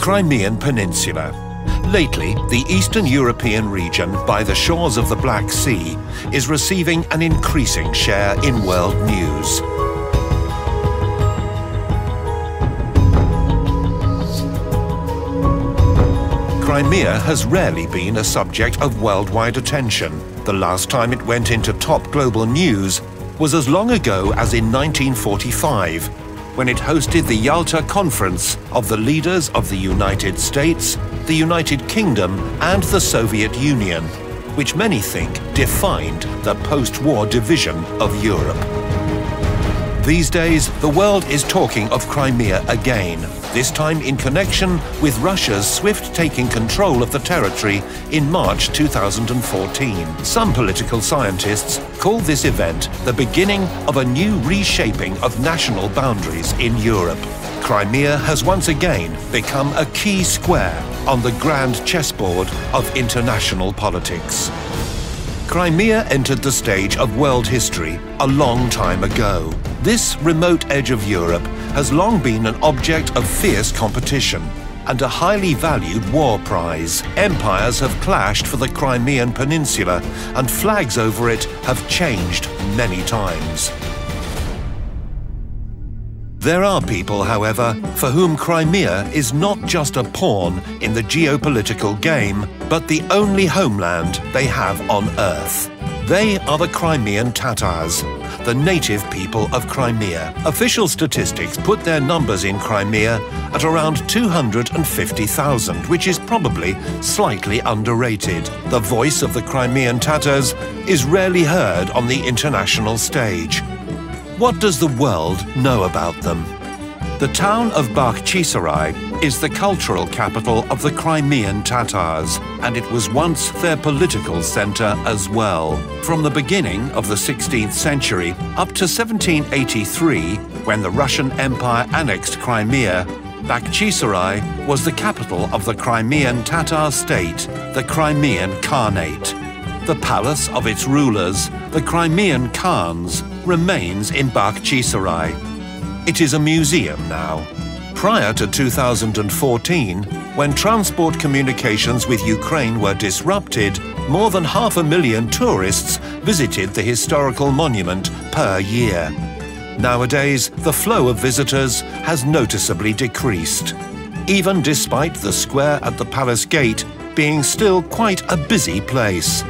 Crimean Peninsula. Lately, the Eastern European region by the shores of the Black Sea is receiving an increasing share in world news. Crimea has rarely been a subject of worldwide attention. The last time it went into top global news was as long ago as in 1945, when it hosted the Yalta Conference of the leaders of the United States, the United Kingdom and the Soviet Union, which many think defined the post-war division of Europe. These days, the world is talking of Crimea again, this time in connection with Russia's swift taking control of the territory in March 2014. Some political scientists call this event the beginning of a new reshaping of national boundaries in Europe. Crimea has once again become a key square on the grand chessboard of international politics. Crimea entered the stage of world history a long time ago. This remote edge of Europe has long been an object of fierce competition and a highly valued war prize. Empires have clashed for the Crimean Peninsula and flags over it have changed many times. There are people, however, for whom Crimea is not just a pawn in the geopolitical game, but the only homeland they have on Earth. They are the Crimean Tatars, the native people of Crimea. Official statistics put their numbers in Crimea at around 250,000, which is probably slightly underrated. The voice of the Crimean Tatars is rarely heard on the international stage. What does the world know about them? The town of Bakhchisarai is the cultural capital of the Crimean Tatars, and it was once their political center as well. From the beginning of the 16th century up to 1783, when the Russian Empire annexed Crimea, Bakhchisarai was the capital of the Crimean Tatar state, the Crimean Khanate. The palace of its rulers, the Crimean Khans, remains in Bakhchisarai. It is a museum now. Prior to 2014, when transport communications with Ukraine were disrupted, more than half a million tourists visited the historical monument per year. Nowadays, the flow of visitors has noticeably decreased, even despite the square at the palace gate being still quite a busy place.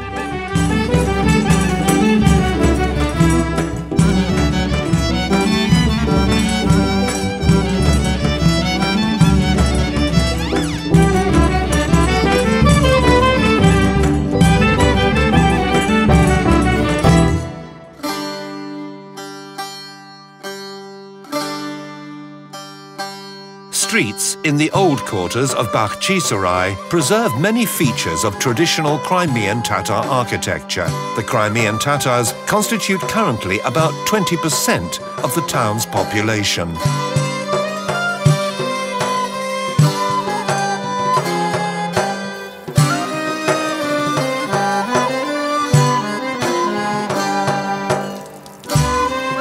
Streets in the old quarters of Bakhchisarai preserve many features of traditional Crimean Tatar architecture. The Crimean Tatars constitute currently about 20% of the town's population.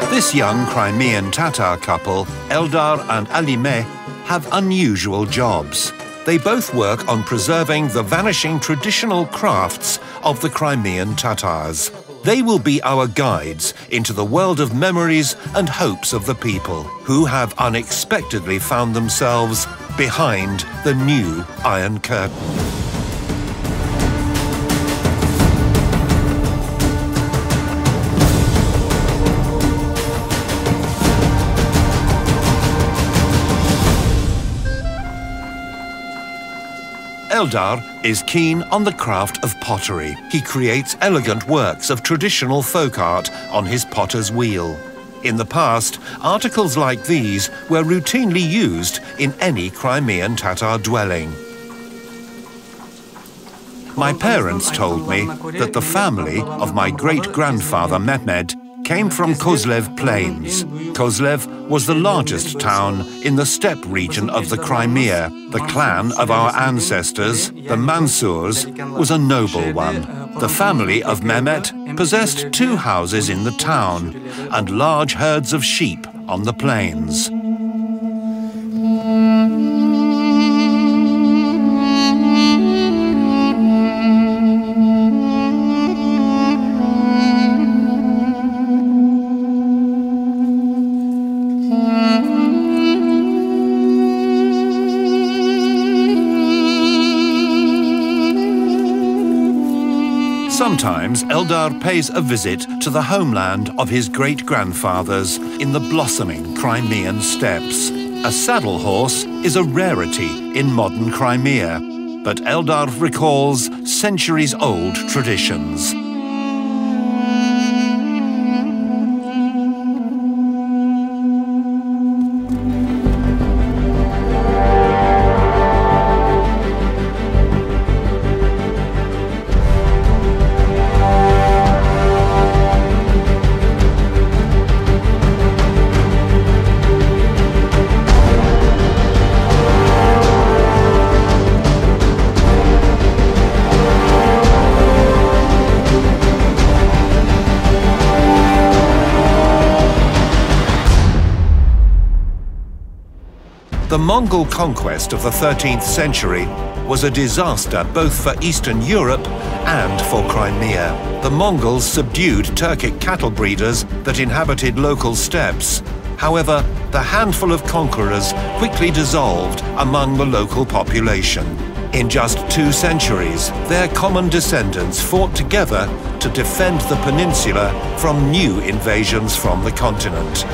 This young Crimean Tatar couple, Eldar and Alime, have unusual jobs. They both work on preserving the vanishing traditional crafts of the Crimean Tatars. They will be our guides into the world of memories and hopes of the people who have unexpectedly found themselves behind the new Iron Curtain. Eldar is keen on the craft of pottery. He creates elegant works of traditional folk art on his potter's wheel. In the past, articles like these were routinely used in any Crimean Tatar dwelling. My parents told me that the family of my great-grandfather Mehmed came from Kozlev Plains. Kozlev was the largest town in the steppe region of the Crimea. The clan of our ancestors, the Mansurs, was a noble one. The family of Mehmet possessed two houses in the town and large herds of sheep on the plains. Sometimes Eldar pays a visit to the homeland of his great-grandfathers in the blossoming Crimean steppes. A saddle horse is a rarity in modern Crimea, but Eldar recalls centuries-old traditions. Mongol conquest of the 13th century was a disaster both for Eastern Europe and for Crimea. The Mongols subdued Turkic cattle breeders that inhabited local steppes. However, the handful of conquerors quickly dissolved among the local population. In just two centuries, their common descendants fought together to defend the peninsula from new invasions from the continent.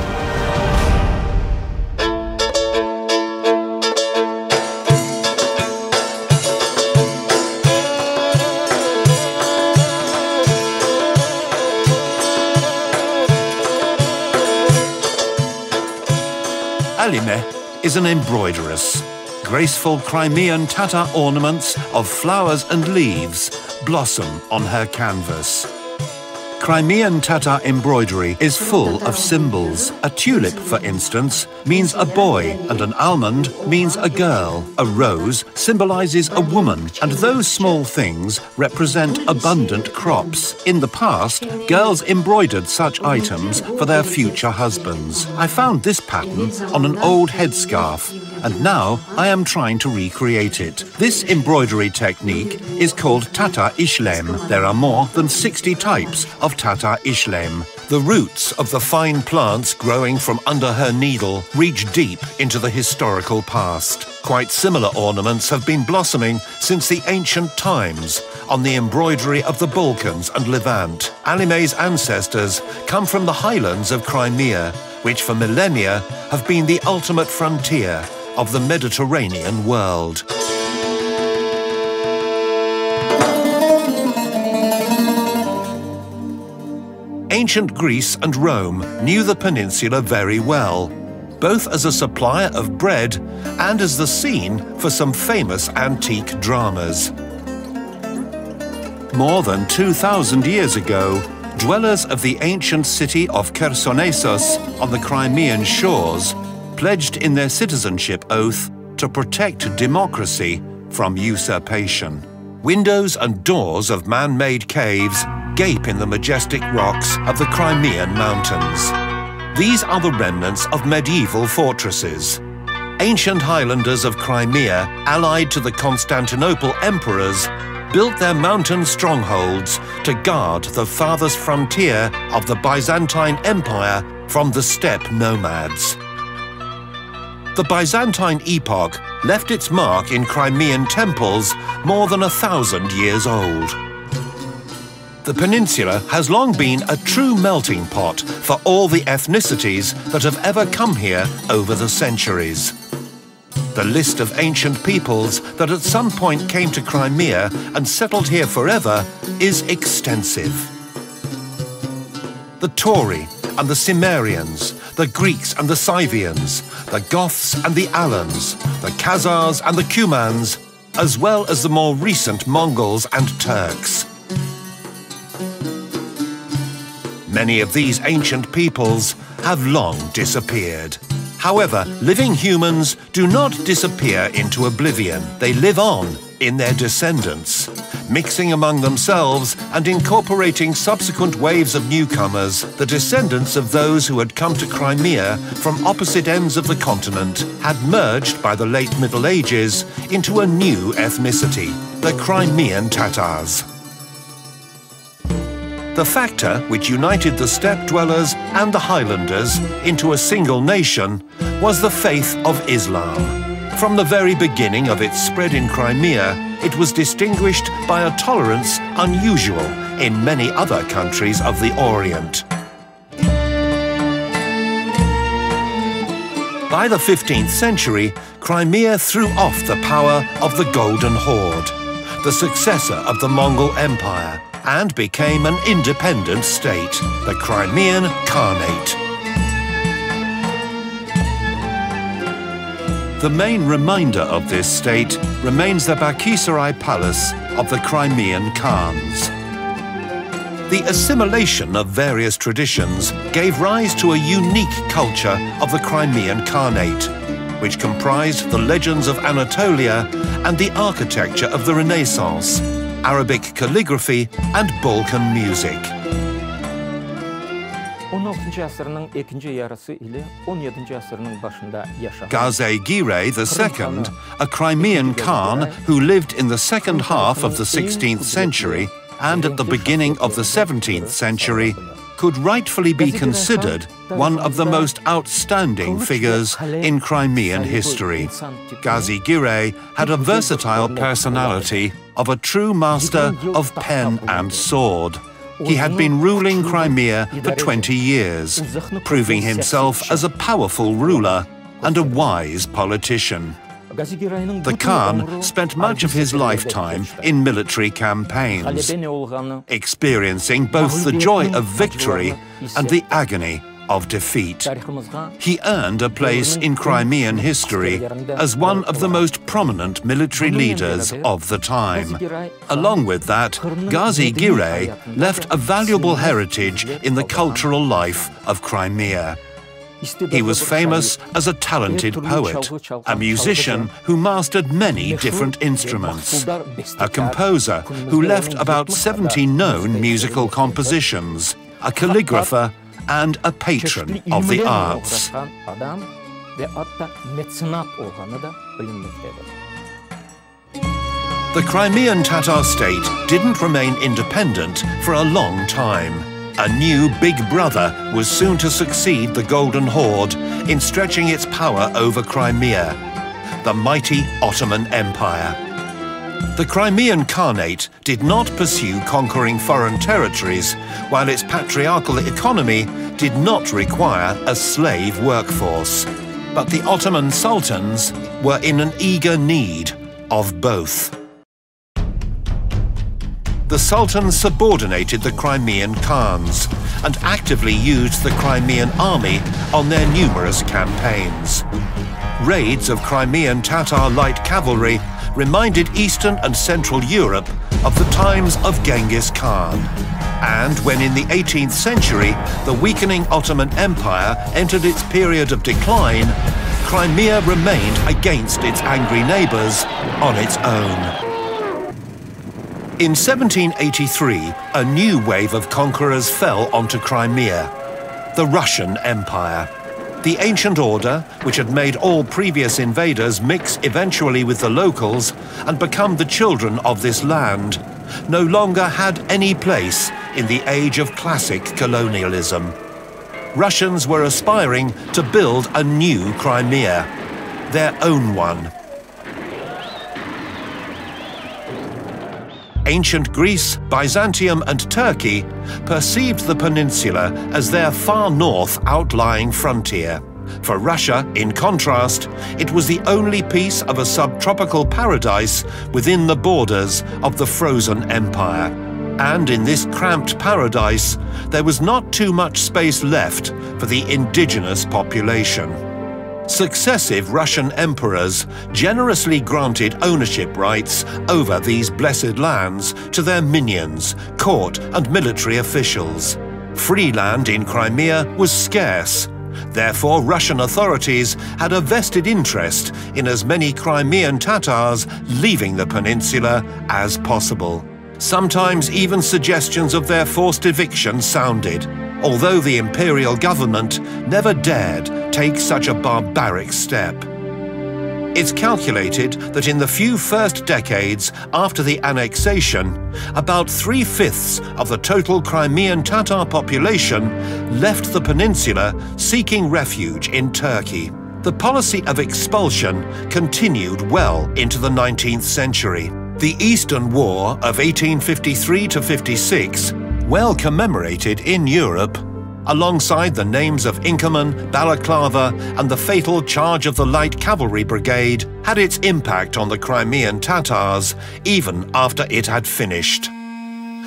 Alime is an embroideress. Graceful Crimean Tatar ornaments of flowers and leaves blossom on her canvas. Crimean Tatar embroidery is full of symbols. A tulip, for instance, means a boy, and an almond means a girl. A rose symbolizes a woman, and those small things represent abundant crops. In the past, girls embroidered such items for their future husbands. I found this pattern on an old headscarf and now I am trying to recreate it. This embroidery technique is called Tata Ishlem. There are more than 60 types of Tata Ishlem. The roots of the fine plants growing from under her needle reach deep into the historical past. Quite similar ornaments have been blossoming since the ancient times on the embroidery of the Balkans and Levant. Alime's ancestors come from the highlands of Crimea, which for millennia have been the ultimate frontier of the Mediterranean world. Ancient Greece and Rome knew the peninsula very well, both as a supplier of bread and as the scene for some famous antique dramas. More than 2,000 years ago, dwellers of the ancient city of Chersonesos on the Crimean shores pledged in their citizenship oath to protect democracy from usurpation. Windows and doors of man-made caves gape in the majestic rocks of the Crimean mountains. These are the remnants of medieval fortresses. Ancient highlanders of Crimea, allied to the Constantinople emperors, built their mountain strongholds to guard the farthest frontier of the Byzantine Empire from the steppe nomads. The Byzantine epoch left its mark in Crimean temples more than a thousand years old. The peninsula has long been a true melting pot for all the ethnicities that have ever come here over the centuries. The list of ancient peoples that at some point came to Crimea and settled here forever is extensive. The Tauri and the Cimmerians, the Greeks and the Scythians, the Goths and the Alans, the Khazars and the Cumans, as well as the more recent Mongols and Turks. Many of these ancient peoples have long disappeared. However, living humans do not disappear into oblivion. They live on in their descendants mixing among themselves and incorporating subsequent waves of newcomers, the descendants of those who had come to Crimea from opposite ends of the continent had merged by the late Middle Ages into a new ethnicity, the Crimean Tatars. The factor which united the steppe dwellers and the highlanders into a single nation was the faith of Islam. From the very beginning of its spread in Crimea, it was distinguished by a tolerance unusual in many other countries of the Orient. By the 15th century, Crimea threw off the power of the Golden Horde, the successor of the Mongol Empire, and became an independent state, the Crimean Khanate. The main reminder of this state remains the Bakhchisarai Palace of the Crimean Khans. The assimilation of various traditions gave rise to a unique culture of the Crimean Khanate, which comprised the legends of Anatolia and the architecture of the Renaissance, Arabic calligraphy and Balkan music. 16 asrının ikinci yarısı ile 17 asrının başında yaşamış. Gazi Giray II, a Crimean Khan who lived in the second half of the 16th century and at the beginning of the 17th century, could rightfully be considered one of the most outstanding figures in Crimean history. Gazi Giray had a versatile personality of a true master of pen and sword. He had been ruling Crimea for 20 years, proving himself as a powerful ruler and a wise politician. The Khan spent much of his lifetime in military campaigns, experiencing both the joy of victory and the agony of defeat. He earned a place in Crimean history as one of the most prominent military leaders of the time. Along with that, Gazi Giray left a valuable heritage in the cultural life of Crimea. He was famous as a talented poet, a musician who mastered many different instruments, a composer who left about 70 known musical compositions, a calligrapher, and a patron of the arts. The Crimean Tatar state didn't remain independent for a long time. A new big brother was soon to succeed the Golden Horde in stretching its power over Crimea, the mighty Ottoman Empire. The Crimean Khanate did not pursue conquering foreign territories, while its patriarchal economy did not require a slave workforce. But the Ottoman sultans were in an eager need of both the Sultan subordinated the Crimean Khans and actively used the Crimean army on their numerous campaigns. Raids of Crimean Tatar light cavalry reminded Eastern and Central Europe of the times of Genghis Khan. And when in the 18th century the weakening Ottoman Empire entered its period of decline, Crimea remained against its angry neighbours on its own. In 1783, a new wave of conquerors fell onto Crimea, the Russian Empire. The ancient order, which had made all previous invaders mix eventually with the locals and become the children of this land, no longer had any place in the age of classic colonialism. Russians were aspiring to build a new Crimea, their own one, ancient Greece, Byzantium and Turkey perceived the peninsula as their far north outlying frontier. For Russia, in contrast, it was the only piece of a subtropical paradise within the borders of the frozen empire. And in this cramped paradise, there was not too much space left for the indigenous population. Successive Russian emperors generously granted ownership rights over these blessed lands to their minions, court and military officials. Free land in Crimea was scarce. Therefore, Russian authorities had a vested interest in as many Crimean Tatars leaving the peninsula as possible. Sometimes even suggestions of their forced eviction sounded, although the imperial government never dared take such a barbaric step. It's calculated that in the few first decades after the annexation, about three-fifths of the total Crimean Tatar population left the peninsula seeking refuge in Turkey. The policy of expulsion continued well into the 19th century. The Eastern War of 1853 to 56, well commemorated in Europe, alongside the names of Inkerman, Balaclava, and the fatal charge of the Light Cavalry Brigade, had its impact on the Crimean Tatars even after it had finished.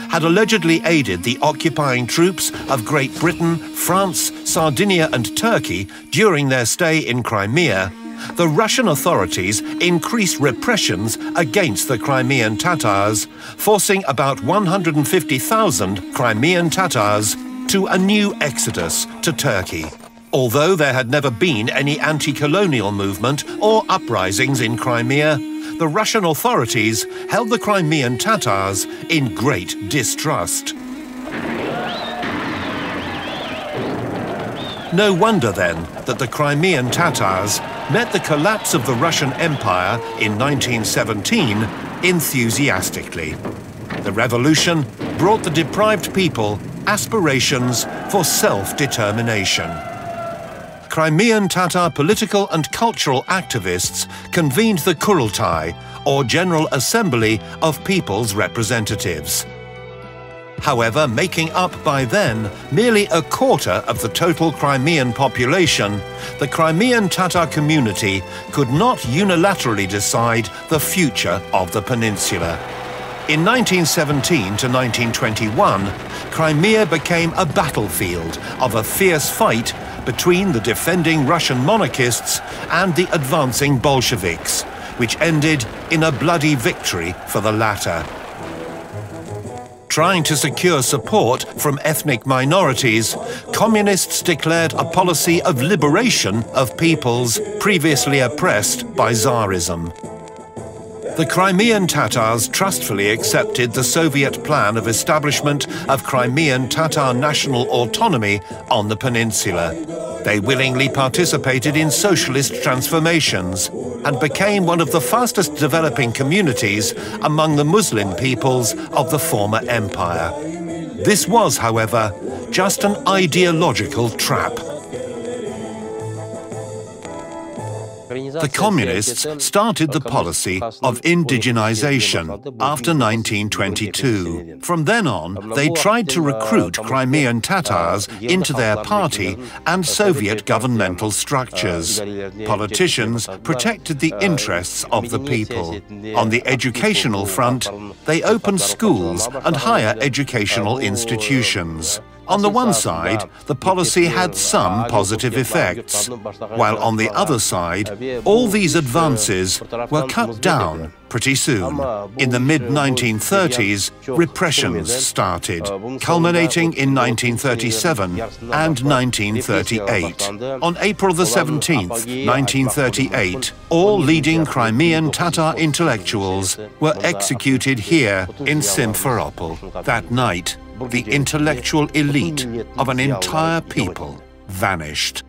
Had allegedly aided the occupying troops of Great Britain, France, Sardinia, and Turkey during their stay in Crimea, the Russian authorities increased repressions against the Crimean Tatars, forcing about 150,000 Crimean Tatars to a new exodus to Turkey. Although there had never been any anti-colonial movement or uprisings in Crimea, the Russian authorities held the Crimean Tatars in great distrust. No wonder then that the Crimean Tatars met the collapse of the Russian Empire in 1917 enthusiastically. The revolution brought the deprived people aspirations for self-determination. Crimean Tatar political and cultural activists convened the Kurultai, or General Assembly of People's Representatives however making up by then merely a quarter of the total Crimean population, the Crimean Tatar community could not unilaterally decide the future of the peninsula. In 1917 to 1921, Crimea became a battlefield of a fierce fight between the defending Russian monarchists and the advancing Bolsheviks, which ended in a bloody victory for the latter trying to secure support from ethnic minorities, communists declared a policy of liberation of peoples previously oppressed by Tsarism. The Crimean Tatars trustfully accepted the Soviet plan of establishment of Crimean Tatar national autonomy on the peninsula. They willingly participated in socialist transformations and became one of the fastest developing communities among the Muslim peoples of the former empire. This was, however, just an ideological trap. The Communists started the policy of indigenization after 1922. From then on, they tried to recruit Crimean Tatars into their party and Soviet governmental structures. Politicians protected the interests of the people. On the educational front, they opened schools and higher educational institutions. On the one side, the policy had some positive effects, while on the other side, all these advances were cut down pretty soon. In the mid-1930s, repressions started, culminating in 1937 and 1938. On April the 17th, 1938, all leading Crimean Tatar intellectuals were executed here in Simferopol. That night, the intellectual elite of an entire people vanished.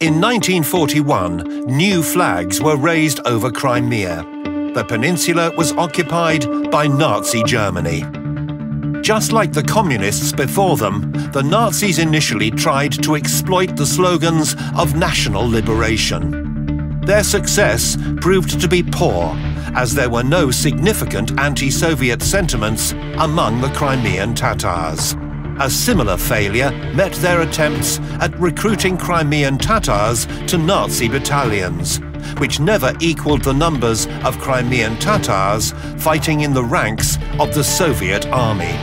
In 1941, new flags were raised over Crimea. The peninsula was occupied by Nazi Germany. Just like the communists before them, the Nazis initially tried to exploit the slogans of national liberation. Their success proved to be poor as there were no significant anti-Soviet sentiments among the Crimean Tatars. A similar failure met their attempts at recruiting Crimean Tatars to Nazi battalions, which never equaled the numbers of Crimean Tatars fighting in the ranks of the Soviet army.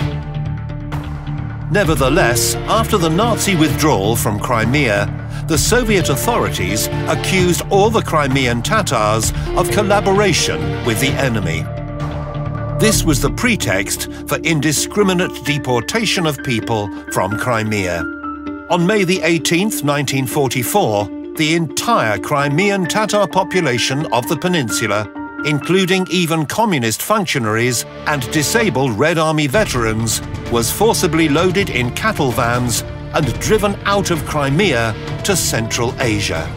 Nevertheless, after the Nazi withdrawal from Crimea, the Soviet authorities accused all the Crimean Tatars of collaboration with the enemy. This was the pretext for indiscriminate deportation of people from Crimea. On May the 18th, 1944, the entire Crimean Tatar population of the peninsula, including even communist functionaries and disabled Red Army veterans, was forcibly loaded in cattle vans and driven out of Crimea to Central Asia.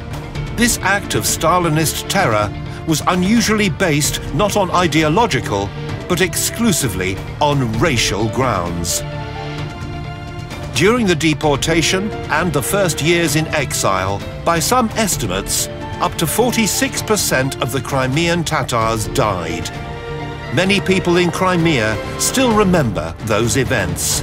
This act of Stalinist terror was unusually based not on ideological, but exclusively on racial grounds. During the deportation and the first years in exile, by some estimates, up to 46% of the Crimean Tatars died. many people in Crimea still remember those events.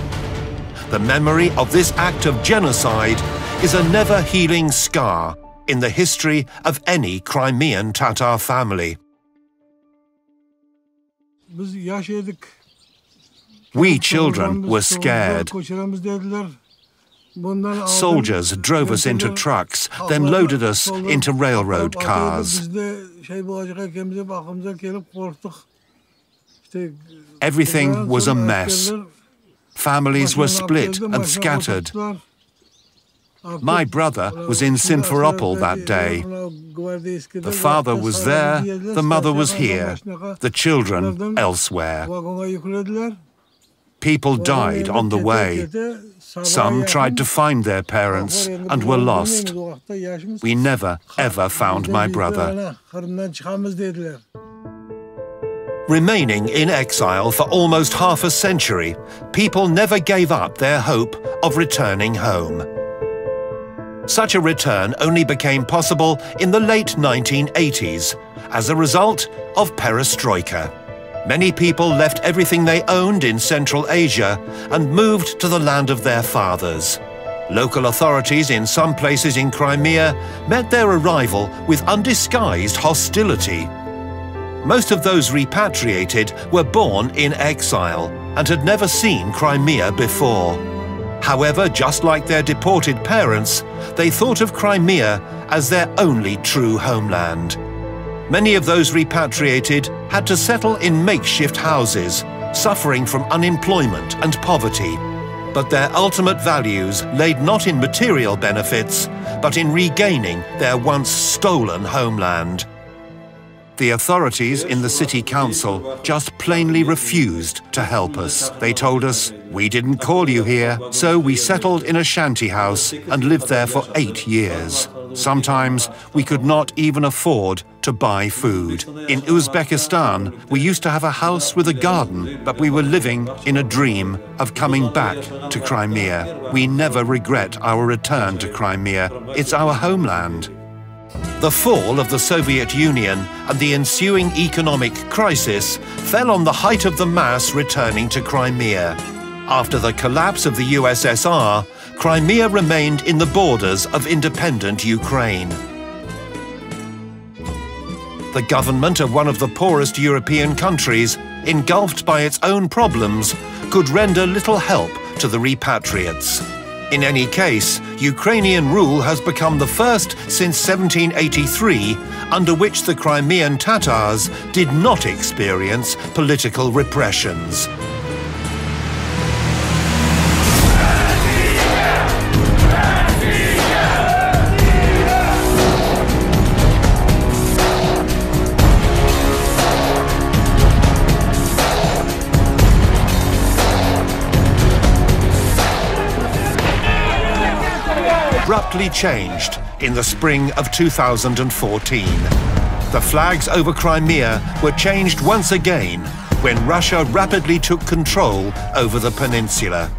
The memory of this act of genocide is a never-healing scar in the history of any Crimean Tatar family. We children were scared. Soldiers drove us into trucks, then loaded us into railroad cars. Everything was a mess. Families were split and scattered. My brother was in Simferopol that day. The father was there, the mother was here, the children elsewhere. People died on the way. Some tried to find their parents and were lost. We never, ever found my brother. Remaining in exile for almost half a century, people never gave up their hope of returning home. Such a return only became possible in the late 1980s as a result of perestroika. Many people left everything they owned in Central Asia and moved to the land of their fathers. Local authorities in some places in Crimea met their arrival with undisguised hostility. Most of those repatriated were born in exile and had never seen Crimea before. However, just like their deported parents, they thought of Crimea as their only true homeland. Many of those repatriated had to settle in makeshift houses, suffering from unemployment and poverty. But their ultimate values laid not in material benefits, but in regaining their once stolen homeland. The authorities in the city council just plainly refused to help us. They told us, we didn't call you here, so we settled in a shanty house and lived there for eight years. Sometimes we could not even afford to buy food. In Uzbekistan, we used to have a house with a garden, but we were living in a dream of coming back to Crimea. We never regret our return to Crimea. It's our homeland. The fall of the Soviet Union and the ensuing economic crisis fell on the height of the mass returning to Crimea. After the collapse of the USSR, Crimea remained in the borders of independent Ukraine. The government of one of the poorest European countries, engulfed by its own problems, could render little help to the repatriates. In any case, Ukrainian rule has become the first since 1783 under which the Crimean Tatars did not experience political repressions. Changed in the spring of 2014. The flags over Crimea were changed once again when Russia rapidly took control over the peninsula.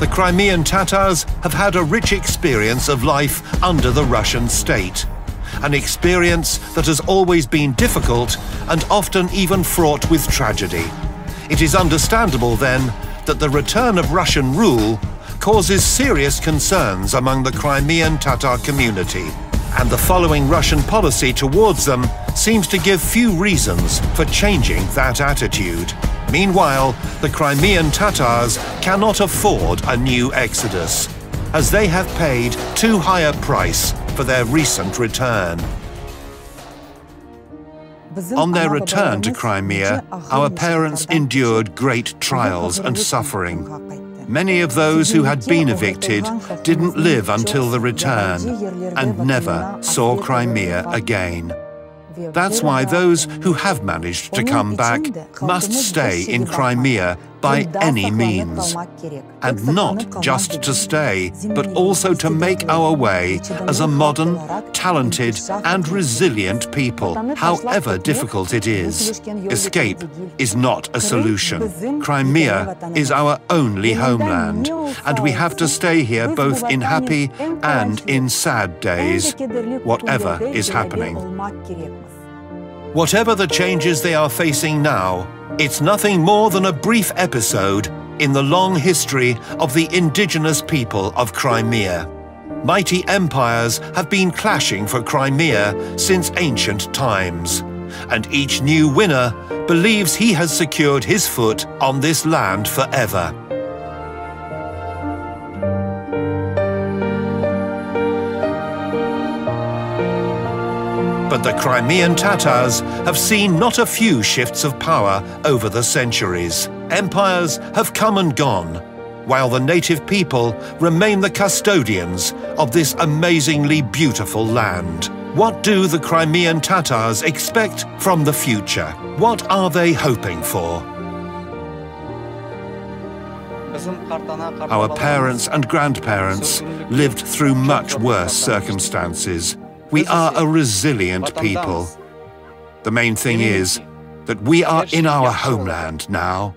The Crimean Tatars have had a rich experience of life under the Russian state, an experience that has always been difficult and often even fraught with tragedy. It is understandable, then, that the return of Russian rule causes serious concerns among the Crimean Tatar community, and the following Russian policy towards them seems to give few reasons for changing that attitude. Meanwhile, the Crimean Tatars cannot afford a new exodus, as they have paid too high a price for their recent return. On their return to Crimea, our parents endured great trials and suffering. Many of those who had been evicted didn't live until the return and never saw Crimea again. That's why those who have managed to come back must stay in Crimea by any means. And not just to stay, but also to make our way as a modern, talented and resilient people, however difficult it is. Escape is not a solution. Crimea is our only homeland, and we have to stay here both in happy and in sad days, whatever is happening. Whatever the changes they are facing now, It's nothing more than a brief episode in the long history of the indigenous people of Crimea. Mighty empires have been clashing for Crimea since ancient times, and each new winner believes he has secured his foot on this land forever. But the Crimean Tatars have seen not a few shifts of power over the centuries. Empires have come and gone, while the native people remain the custodians of this amazingly beautiful land. What do the Crimean Tatars expect from the future? What are they hoping for? Our parents and grandparents lived through much worse circumstances. We are a resilient people. The main thing is that we are in our homeland now.